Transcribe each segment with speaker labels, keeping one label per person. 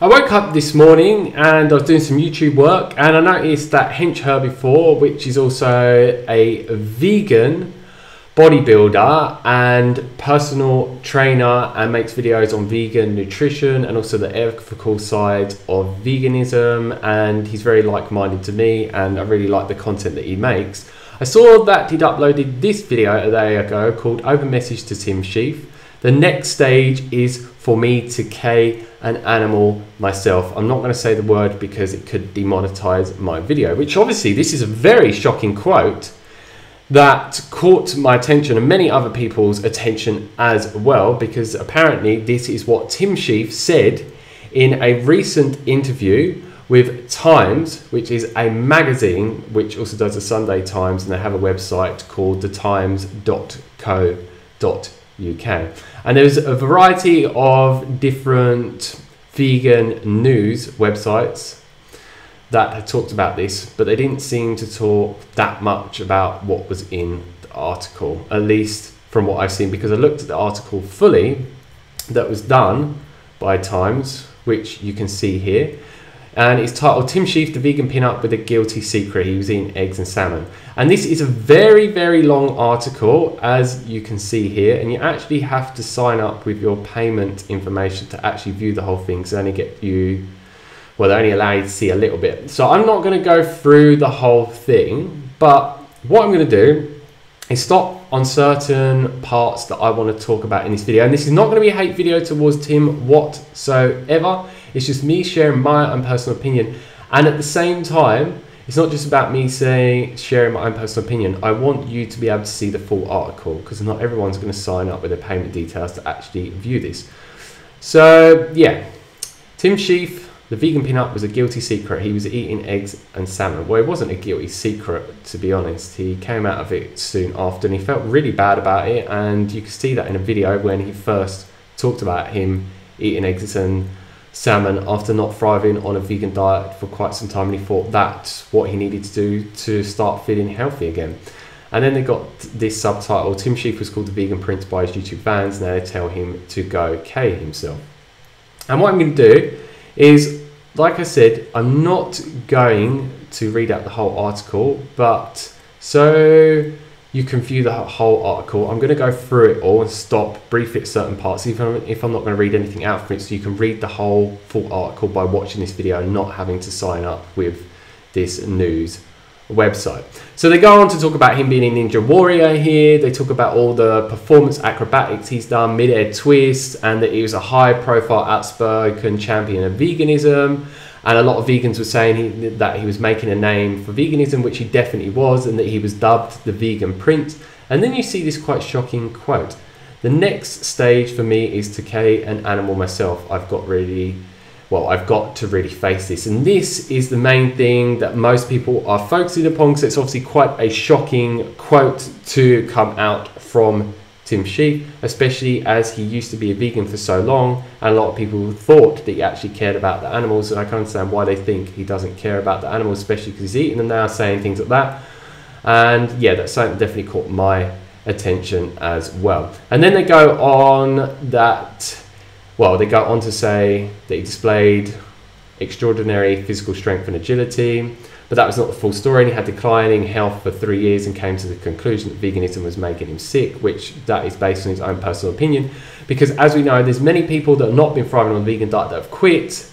Speaker 1: I woke up this morning and I was doing some YouTube work and I noticed that Hench Herbivore, which is also a vegan bodybuilder and personal trainer and makes videos on vegan nutrition and also the ethical side of veganism and he's very like-minded to me and I really like the content that he makes. I saw that he'd uploaded this video a day ago called Open Message to Tim Shieff. The next stage is for me to K an animal myself. I'm not going to say the word because it could demonetize my video, which obviously this is a very shocking quote that caught my attention and many other people's attention as well because apparently this is what Tim Shieff said in a recent interview with Times, which is a magazine which also does the Sunday Times, and they have a website called thetimes.co.uk. And there's a variety of different vegan news websites that had talked about this, but they didn't seem to talk that much about what was in the article, at least from what I've seen, because I looked at the article fully that was done by Times, which you can see here and it's titled Tim Shieff, the vegan pinup with a guilty secret. He was eating eggs and salmon. And this is a very, very long article, as you can see here, and you actually have to sign up with your payment information to actually view the whole thing. So they only get you, well, they only allow you to see a little bit. So I'm not going to go through the whole thing, but what I'm going to do is stop on certain parts that I want to talk about in this video. And this is not going to be a hate video towards Tim whatsoever. It's just me sharing my own personal opinion. And at the same time, it's not just about me saying sharing my own personal opinion. I want you to be able to see the full article because not everyone's going to sign up with their payment details to actually view this. So yeah, Tim Shieff, the vegan pinup was a guilty secret. He was eating eggs and salmon. Well, it wasn't a guilty secret to be honest. He came out of it soon after, and he felt really bad about it. And you can see that in a video when he first talked about him eating eggs and salmon after not thriving on a vegan diet for quite some time and he thought that's what he needed to do to start feeling healthy again. And then they got this subtitle Tim Shieff was called the vegan prince by his YouTube fans. Now they tell him to go K himself. And what I'm going to do is, like I said, I'm not going to read out the whole article, but so you can view the whole article. I'm going to go through it all and stop, brief it certain parts, even if I'm not going to read anything out from it, so you can read the whole full article by watching this video and not having to sign up with this news website. So they go on to talk about him being a ninja warrior here. They talk about all the performance acrobatics he's done, mid-air twists, and that he was a high-profile outspoken champion of veganism. And a lot of vegans were saying he, that he was making a name for veganism, which he definitely was, and that he was dubbed the vegan prince. And then you see this quite shocking quote. The next stage for me is to K an animal myself. I've got really, well, I've got to really face this. And this is the main thing that most people are focusing upon because it's obviously quite a shocking quote to come out from Tim Shieff, especially as he used to be a vegan for so long, and a lot of people thought that he actually cared about the animals, and I can understand why they think he doesn't care about the animals, especially because he's eating them now, saying things like that. And yeah, that's something that definitely caught my attention as well. And then they go on that, well, they go on to say that he displayed extraordinary physical strength and agility, but that was not the full story, and he had declining health for three years and came to the conclusion that veganism was making him sick, which that is based on his own personal opinion. Because as we know, there's many people that have not been thriving on a vegan diet that have quit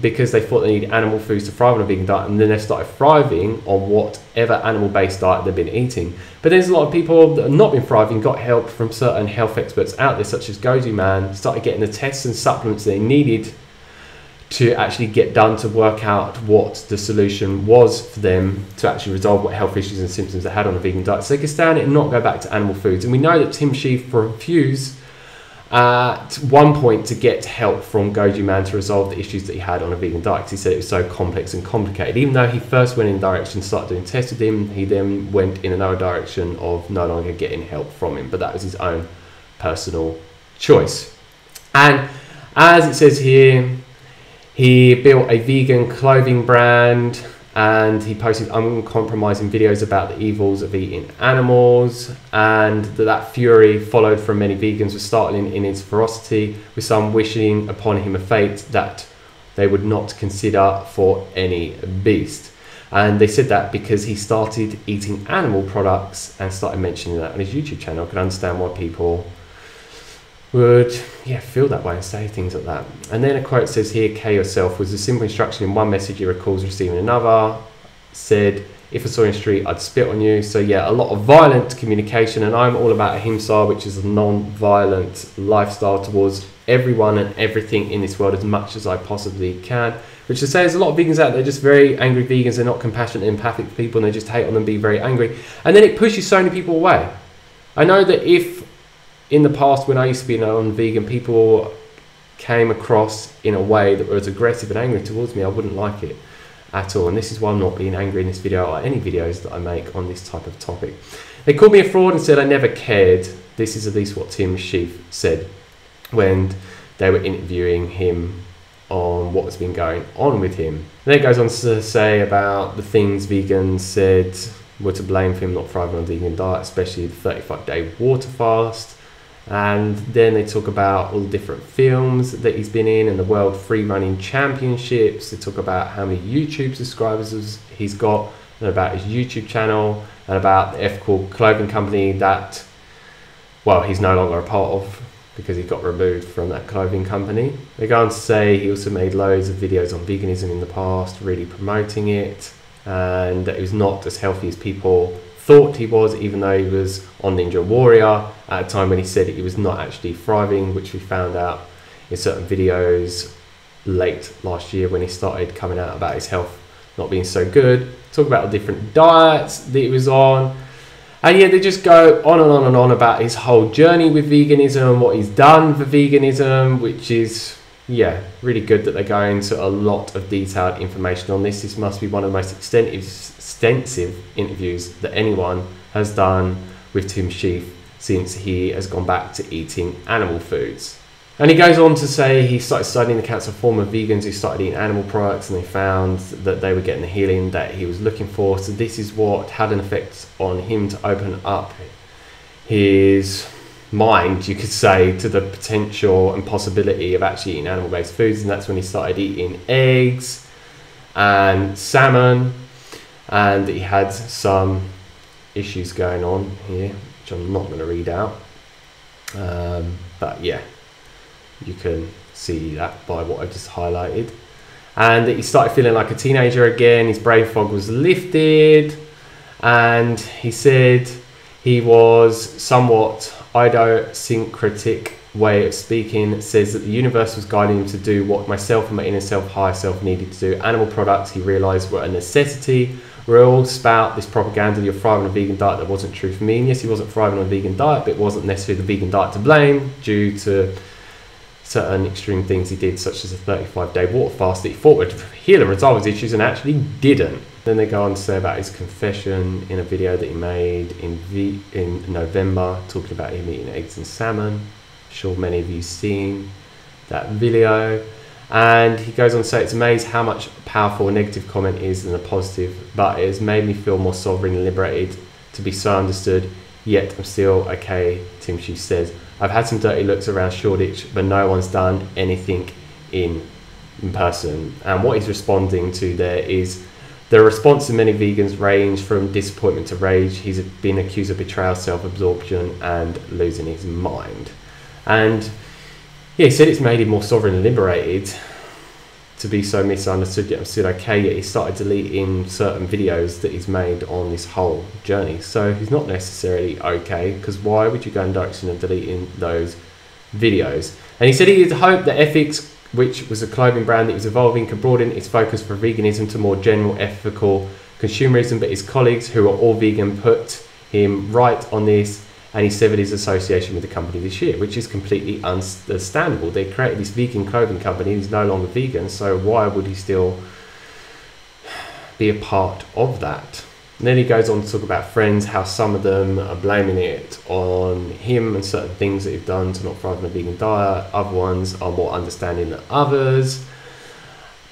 Speaker 1: because they thought they needed animal foods to thrive on a vegan diet, and then they started thriving on whatever animal-based diet they've been eating. But there's a lot of people that have not been thriving, got help from certain health experts out there, such as Gojiman, started getting the tests and supplements they needed to actually get done to work out what the solution was for them to actually resolve what health issues and symptoms they had on a vegan diet. So they could stand it and not go back to animal foods. And we know that Tim Shieff refused at one point to get help from Gojiman to resolve the issues that he had on a vegan diet. He said it was so complex and complicated. Even though he first went in direction, started doing tests with him, he then went in another direction of no longer getting help from him. But that was his own personal choice. And as it says here, he built a vegan clothing brand and he posted uncompromising videos about the evils of eating animals and that fury followed from many vegans was startling in its ferocity with some wishing upon him a fate that they would not consider for any beast. And they said that because he started eating animal products and started mentioning that on his YouTube channel. I can understand why people would yeah feel that way and say things like that. And then a quote says here, K yourself was a simple instruction in one message he recalls receiving another. Said, if I saw you in the street, I'd spit on you. So yeah, a lot of violent communication, and I'm all about ahimsa, which is a non-violent lifestyle towards everyone and everything in this world as much as I possibly can. Which to say, there's a lot of vegans out there just very angry vegans. They're not compassionate, empathic people, and they just hate on them, be very angry, and then it pushes so many people away. I know that if in the past when I used to be a non-vegan, people came across in a way that was aggressive and angry towards me, I wouldn't like it at all. And this is why I'm not being angry in this video or any videos that I make on this type of topic. They called me a fraud and said I never cared. This is at least what Tim Shieff said when they were interviewing him on what's been going on with him. And then it goes on to say about the things vegans said were to blame for him not thriving on a vegan diet, especially the 35 day water fast and then they talk about all the different films that he's been in and the world free running championships. They talk about how many youtube subscribers he's got and about his youtube channel and about the ethical clothing company that well he's no longer a part of because he got removed from that clothing company. They go on to say he also made loads of videos on veganism in the past really promoting it. And that it was not as healthy as people thought he was, even though he was on Ninja Warrior at a time when he said he was not actually thriving, which we found out in certain videos late last year when he started coming out about his health not being so good. Talk about the different diets that he was on. And yeah, they just go on and on and on about his whole journey with veganism what he's done for veganism, which is, yeah, really good that they go into a lot of detailed information on this. This must be one of the most extensive extensive interviews that anyone has done with Tim Shieff since he has gone back to eating animal foods. And he goes on to say he started studying the cancer form of vegans who started eating animal products and they found that they were getting the healing that he was looking for. So, this is what had an effect on him to open up his mind, you could say, to the potential and possibility of actually eating animal based foods. And that's when he started eating eggs and salmon and he had some issues going on here, which I'm not going to read out. Um, but yeah, you can see that by what I just highlighted. And he started feeling like a teenager again. His brain fog was lifted, and he said he was somewhat idiosyncratic way of speaking says that the universe was guiding him to do what myself and my inner self, higher self needed to do. Animal products he realized were a necessity We're all spout this propaganda you're thriving on a vegan diet that wasn't true for me. And yes, he wasn't thriving on a vegan diet, but it wasn't necessarily the vegan diet to blame due to certain extreme things he did, such as a 35 day water fast that he thought would heal and resolve his issues and actually didn't. Then they go on to say about his confession in a video that he made in, v- in November, talking about him eating eggs and salmon. I'm sure many of you seen that video. And he goes on to say, It's amazing how much powerful a negative comment is than a positive, but it has made me feel more sovereign and liberated to be so understood, yet I'm still okay, Tim Shieff says. I've had some dirty looks around Shoreditch, but no one's done anything in, in person. And what he's responding to there is the response to many vegans range from disappointment to rage. He's been accused of betrayal, self absorption, and losing his mind. And yeah, he said it's made him more sovereign and liberated to be so misunderstood yet understood okay yet he started deleting certain videos that he's made on this whole journey. So he's not necessarily okay because why would you go in direction of deleting those videos? And he said he had hoped that ETHCS which was a clothing brand that was evolving could broaden its focus from veganism to more general ethical consumerism. But his colleagues who are all vegan put him right on this and he severed his association with the company this year, which is completely understandable. They created this vegan clothing company, he's no longer vegan, so why would he still be a part of that? And then he goes on to talk about friends, how some of them are blaming it on him and certain things that he's done to not thrive on a vegan diet. Other ones are more understanding than others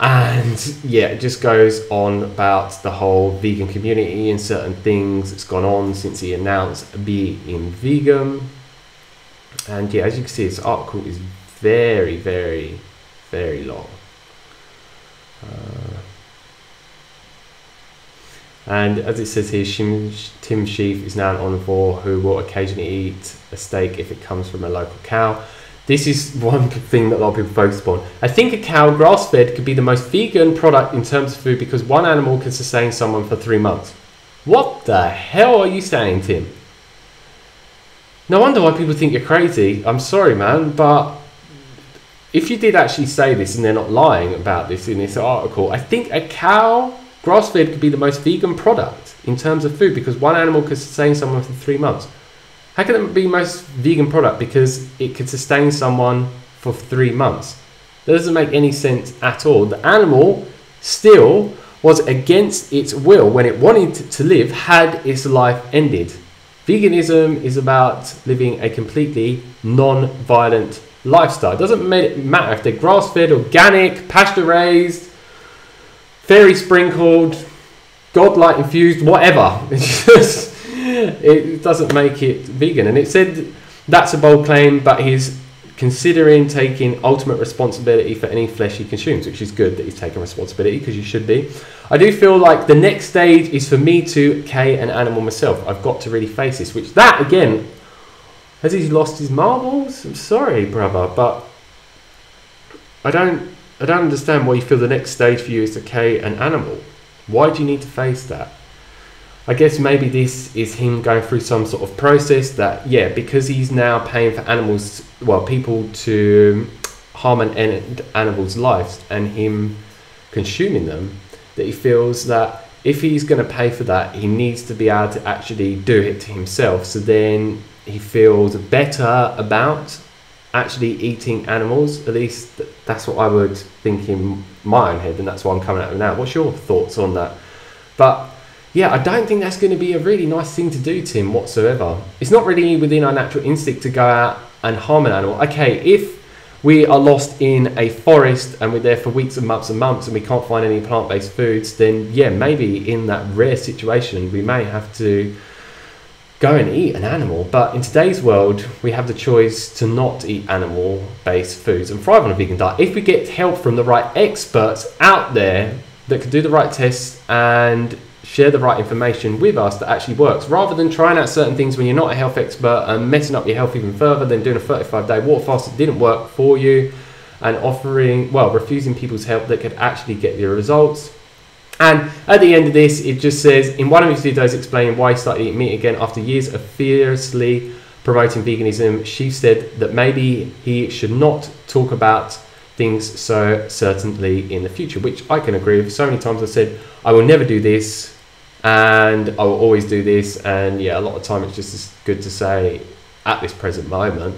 Speaker 1: and yeah, it just goes on about the whole vegan community and certain things that's gone on since he announced being vegan. And yeah, as you can see, this article is very, very, very long. Uh, and as it says here, Tim Shieff is now an omnivore who will occasionally eat a steak if it comes from a local cow. This is one thing that a lot of people focus upon. I think a cow grass fed could be the most vegan product in terms of food because one animal can sustain someone for three months. What the hell are you saying, Tim? No wonder why people think you're crazy. I'm sorry, man, but if you did actually say this and they're not lying about this in this article, I think a cow grass fed could be the most vegan product in terms of food because one animal could sustain someone for three months. How can it be most vegan product? Because it could sustain someone for three months. That doesn't make any sense at all. The animal still was against its will when it wanted to live had its life ended. Veganism is about living a completely non-violent lifestyle. It doesn't matter if they're grass-fed, organic, pasture-raised, fairy sprinkled, godlike infused, whatever. It's just it doesn't make it vegan. And it said that's a bold claim, but he's considering taking ultimate responsibility for any flesh he consumes, which is good that he's taking responsibility because you should be. I do feel like the next stage is for me to K an animal myself. I've got to really face this, which that again, has he lost his marbles? I'm sorry, brother, but I don't I don't understand why you feel the next stage for you is to K an animal. Why do you need to face that? I guess maybe this is him going through some sort of process that, yeah, because he's now paying for animals, well, people to harm an animal's lives and him consuming them, that he feels that if he's going to pay for that, he needs to be able to actually do it to himself. So then he feels better about actually eating animals. At least that's what I would think in my own head, and that's why I'm coming out with now. What's your thoughts on that? But yeah, I don't think that's going to be a really nice thing to do, Tim, whatsoever. It's not really within our natural instinct to go out and harm an animal. Okay, if we are lost in a forest and we're there for weeks and months and months and we can't find any plant based foods, then yeah, maybe in that rare situation we may have to go and eat an animal. But in today's world, we have the choice to not eat animal based foods and thrive on a vegan diet. If we get help from the right experts out there that can do the right tests and share the right information with us that actually works. Rather than trying out certain things when you're not a health expert and messing up your health even further than doing a 35 day water fast that didn't work for you and offering well refusing people's help that could actually get you results. And at the end of this it just says in one of his videos explaining why he started eating meat again after years of fiercely promoting veganism she said that maybe he should not talk about things so certainly in the future which i can agree with. So many times i said i will never do this and I will always do this. And yeah, a lot of time it's just as good to say at this present moment,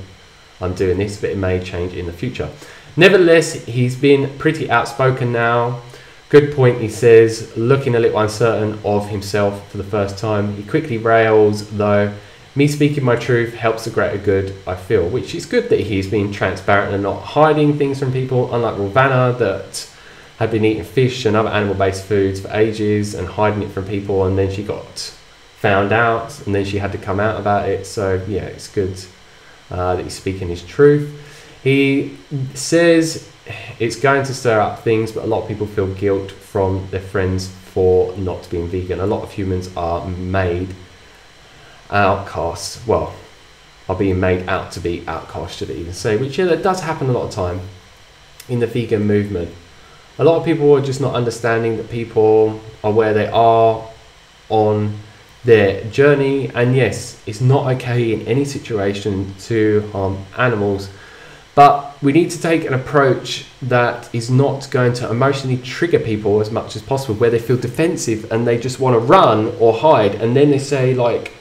Speaker 1: I'm doing this, but it may change in the future. Nevertheless, he's been pretty outspoken now. Good point, he says, looking a little uncertain of himself for the first time. He quickly rails, though, me speaking my truth helps the greater good, I feel, which is good that he's being transparent and not hiding things from people, unlike Rawvana, that had been eating fish and other animal based foods for ages and hiding it from people, and then she got found out, and then she had to come out about it. So, yeah, it's good uh, that he's speaking his truth. He says it's going to stir up things, but a lot of people feel guilt from their friends for not being vegan. A lot of humans are made outcasts. Well, are being made out to be outcasts, should I even say, which yeah, that does happen a lot of time in the vegan movement a lot of people are just not understanding that people are where they are on their journey. And yes it's not okay in any situation to harm animals. But we need to take an approach that is not going to emotionally trigger people as much as possible where they feel defensive and they just want to run or hide. And then they say like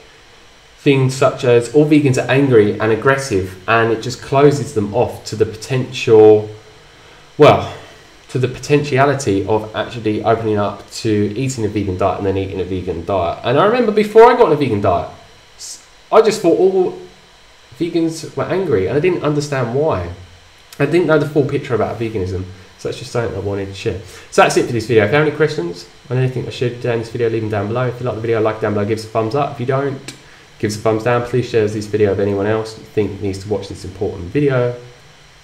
Speaker 1: things such as all vegans are angry and aggressive and it just closes them off to the potential well to the potentiality of actually opening up to eating a vegan diet and then eating a vegan diet. And I remember before I got on a vegan diet, I just thought oh, all vegans were angry and I didn't understand why. I didn't know the full picture about veganism. So that's just something I wanted to share. So that's it for this video. If you have any questions on anything I should in this video, leave them down below. If you like the video, like down below, give us a thumbs up. If you don't, give us a thumbs down. Please share this video with anyone else you think needs to watch this important video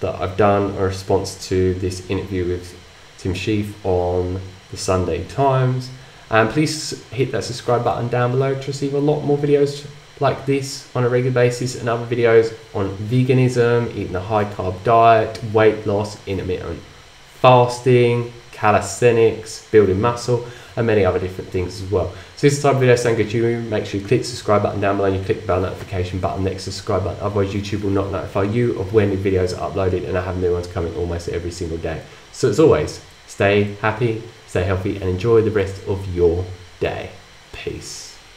Speaker 1: that I've done a response to this interview with Tim Shieff on the Sunday Times. And please hit that subscribe button down below to receive a lot more videos like this on a regular basis and other videos on veganism, eating a high carb diet, weight loss, intermittent fasting, calisthenics, building muscle, and many other different things as well. So this type of video sound good to you, make sure you click the subscribe button down below and you click the bell notification button next to the subscribe button. Otherwise YouTube will not notify you of when the videos are uploaded and I have new ones coming almost every single day. So as always, stay happy, stay healthy and enjoy the rest of your day. Peace.